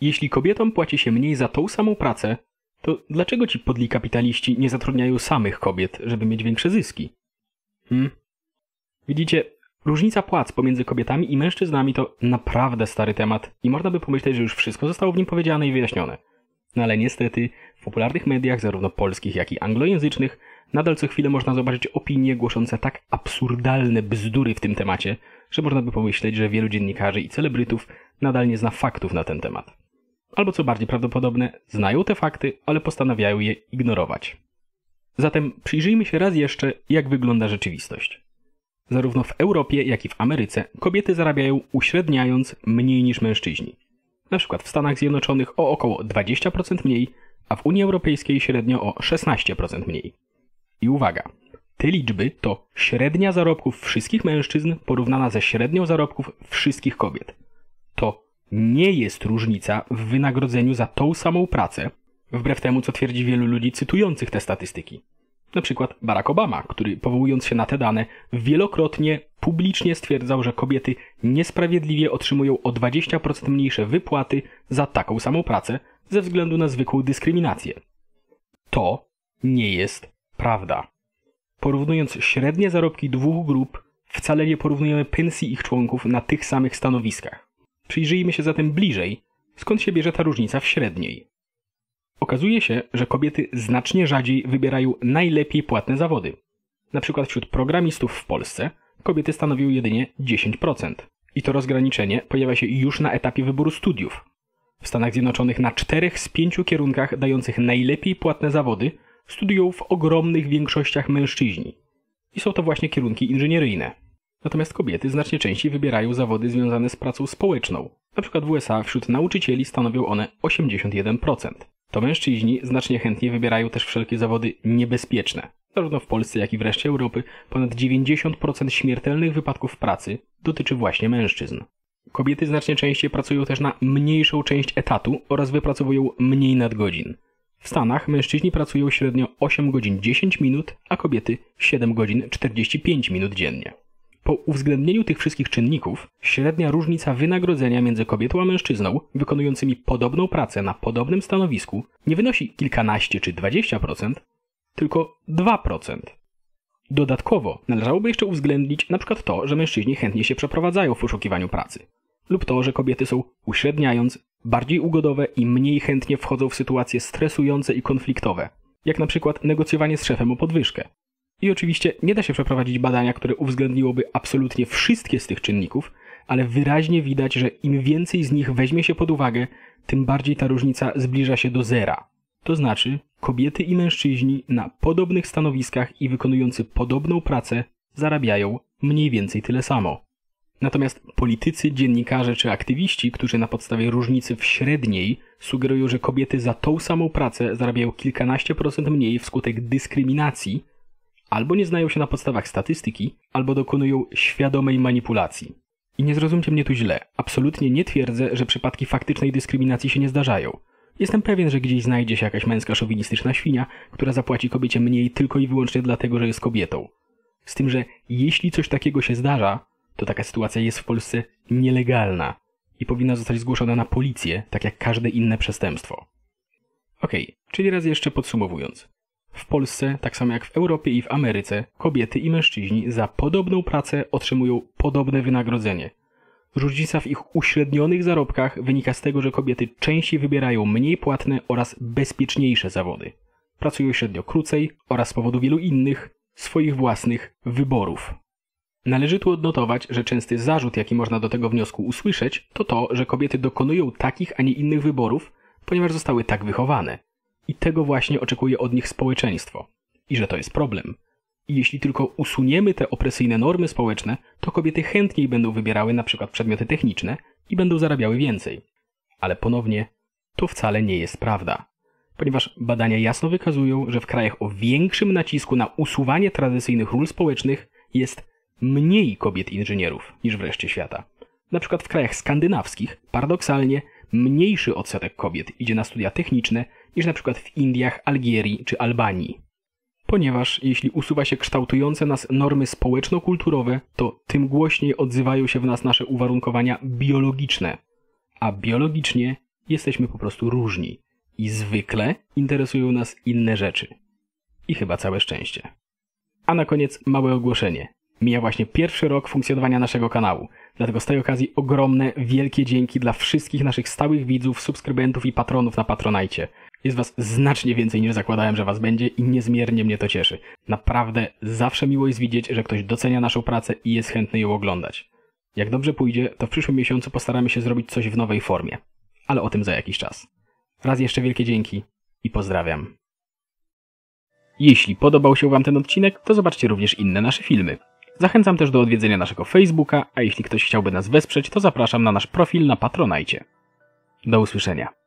Jeśli kobietom płaci się mniej za tą samą pracę, to dlaczego ci podli kapitaliści nie zatrudniają samych kobiet, żeby mieć większe zyski? Hmm? Widzicie, różnica płac pomiędzy kobietami i mężczyznami to naprawdę stary temat i można by pomyśleć, że już wszystko zostało w nim powiedziane i wyjaśnione. No ale niestety w popularnych mediach, zarówno polskich, jak i anglojęzycznych, nadal co chwilę można zobaczyć opinie głoszące tak absurdalne bzdury w tym temacie, że można by pomyśleć, że wielu dziennikarzy i celebrytów nadal nie zna faktów na ten temat. Albo co bardziej prawdopodobne, znają te fakty, ale postanawiają je ignorować. Zatem przyjrzyjmy się raz jeszcze, jak wygląda rzeczywistość. Zarówno w Europie, jak i w Ameryce kobiety zarabiają uśredniając mniej niż mężczyźni. Na przykład w Stanach Zjednoczonych o około 20% mniej, a w Unii Europejskiej średnio o 16% mniej. I uwaga, te liczby to średnia zarobków wszystkich mężczyzn porównana ze średnią zarobków wszystkich kobiet. Nie jest różnica w wynagrodzeniu za tą samą pracę, wbrew temu co twierdzi wielu ludzi cytujących te statystyki. Na przykład Barack Obama, który powołując się na te dane, wielokrotnie publicznie stwierdzał, że kobiety niesprawiedliwie otrzymują o 20% mniejsze wypłaty za taką samą pracę ze względu na zwykłą dyskryminację. To nie jest prawda. Porównując średnie zarobki dwóch grup, wcale nie porównujemy pensji ich członków na tych samych stanowiskach. Przyjrzyjmy się zatem bliżej, skąd się bierze ta różnica w średniej. Okazuje się, że kobiety znacznie rzadziej wybierają najlepiej płatne zawody. Na przykład wśród programistów w Polsce kobiety stanowią jedynie 10%. I to rozgraniczenie pojawia się już na etapie wyboru studiów. W Stanach Zjednoczonych na czterech z pięciu kierunkach dających najlepiej płatne zawody studiują w ogromnych większościach mężczyźni. I są to właśnie kierunki inżynieryjne. Natomiast kobiety znacznie częściej wybierają zawody związane z pracą społeczną. Na przykład w USA wśród nauczycieli stanowią one 81%. To mężczyźni znacznie chętniej wybierają też wszelkie zawody niebezpieczne. Zarówno w Polsce, jak i w reszcie Europy ponad 90% śmiertelnych wypadków pracy dotyczy właśnie mężczyzn. Kobiety znacznie częściej pracują też na mniejszą część etatu oraz wypracowują mniej nadgodzin. W Stanach mężczyźni pracują średnio 8 godzin 10 minut, a kobiety 7 godzin 45 minut dziennie. Po uwzględnieniu tych wszystkich czynników, średnia różnica wynagrodzenia między kobietą a mężczyzną wykonującymi podobną pracę na podobnym stanowisku nie wynosi kilkanaście czy 20%, tylko 2%. Dodatkowo należałoby jeszcze uwzględnić przykład to, że mężczyźni chętnie się przeprowadzają w poszukiwaniu pracy, lub to, że kobiety są, uśredniając, bardziej ugodowe i mniej chętnie wchodzą w sytuacje stresujące i konfliktowe, jak na przykład negocjowanie z szefem o podwyżkę. I oczywiście nie da się przeprowadzić badania, które uwzględniłoby absolutnie wszystkie z tych czynników, ale wyraźnie widać, że im więcej z nich weźmie się pod uwagę, tym bardziej ta różnica zbliża się do zera. To znaczy, kobiety i mężczyźni na podobnych stanowiskach i wykonujący podobną pracę zarabiają mniej więcej tyle samo. Natomiast politycy, dziennikarze czy aktywiści, którzy na podstawie różnicy w średniej sugerują, że kobiety za tą samą pracę zarabiają kilkanaście procent mniej wskutek dyskryminacji, albo nie znają się na podstawach statystyki, albo dokonują świadomej manipulacji. I nie zrozumcie mnie tu źle, absolutnie nie twierdzę, że przypadki faktycznej dyskryminacji się nie zdarzają. Jestem pewien, że gdzieś znajdzie się jakaś męska szowinistyczna świnia, która zapłaci kobiecie mniej tylko i wyłącznie dlatego, że jest kobietą. Z tym, że jeśli coś takiego się zdarza, to taka sytuacja jest w Polsce nielegalna i powinna zostać zgłoszona na policję, tak jak każde inne przestępstwo. Okej, okay, czyli raz jeszcze podsumowując. W Polsce, tak samo jak w Europie i w Ameryce, kobiety i mężczyźni za podobną pracę otrzymują podobne wynagrodzenie. Różnica w ich uśrednionych zarobkach wynika z tego, że kobiety częściej wybierają mniej płatne oraz bezpieczniejsze zawody. Pracują średnio krócej oraz z powodu wielu innych, swoich własnych wyborów. Należy tu odnotować, że częsty zarzut, jaki można do tego wniosku usłyszeć, to to, że kobiety dokonują takich, a nie innych wyborów, ponieważ zostały tak wychowane. I tego właśnie oczekuje od nich społeczeństwo. I że to jest problem. I jeśli tylko usuniemy te opresyjne normy społeczne, to kobiety chętniej będą wybierały na przykład przedmioty techniczne i będą zarabiały więcej. Ale ponownie, to wcale nie jest prawda. Ponieważ badania jasno wykazują, że w krajach o większym nacisku na usuwanie tradycyjnych ról społecznych jest mniej kobiet inżynierów niż w reszcie świata. Na przykład w krajach skandynawskich, paradoksalnie, mniejszy odsetek kobiet idzie na studia techniczne niż na przykład w Indiach, Algierii czy Albanii. Ponieważ jeśli usuwa się kształtujące nas normy społeczno-kulturowe, to tym głośniej odzywają się w nas nasze uwarunkowania biologiczne. A biologicznie jesteśmy po prostu różni i zwykle interesują nas inne rzeczy. I chyba całe szczęście. A na koniec małe ogłoszenie. Mija właśnie pierwszy rok funkcjonowania naszego kanału, dlatego z tej okazji ogromne, wielkie dzięki dla wszystkich naszych stałych widzów, subskrybentów i patronów na Patronajcie. Jest was znacznie więcej niż zakładałem, że was będzie i niezmiernie mnie to cieszy. Naprawdę zawsze miło jest widzieć, że ktoś docenia naszą pracę i jest chętny ją oglądać. Jak dobrze pójdzie, to w przyszłym miesiącu postaramy się zrobić coś w nowej formie. Ale o tym za jakiś czas. Raz jeszcze wielkie dzięki i pozdrawiam. Jeśli podobał się Wam ten odcinek, to zobaczcie również inne nasze filmy. Zachęcam też do odwiedzenia naszego Facebooka, a jeśli ktoś chciałby nas wesprzeć, to zapraszam na nasz profil na Patronajcie. Do usłyszenia.